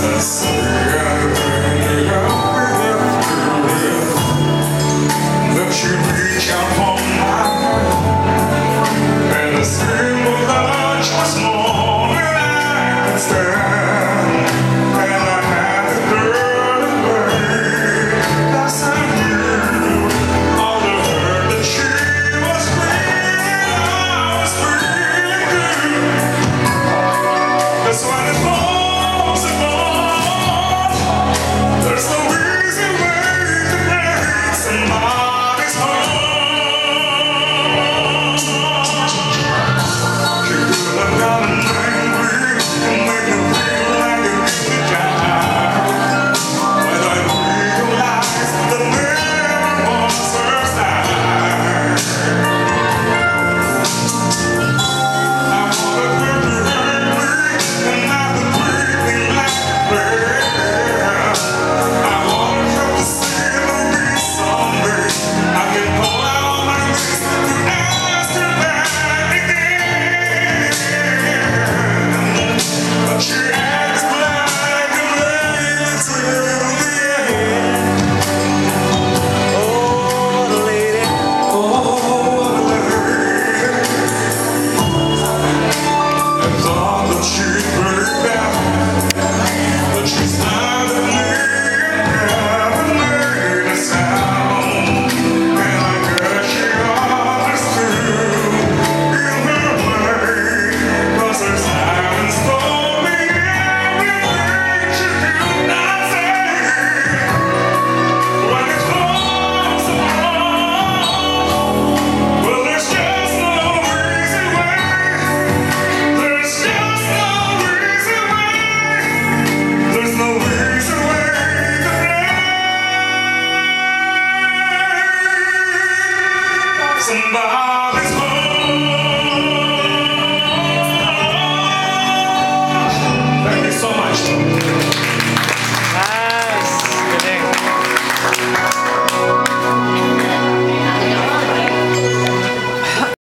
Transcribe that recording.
Jesus. Remember how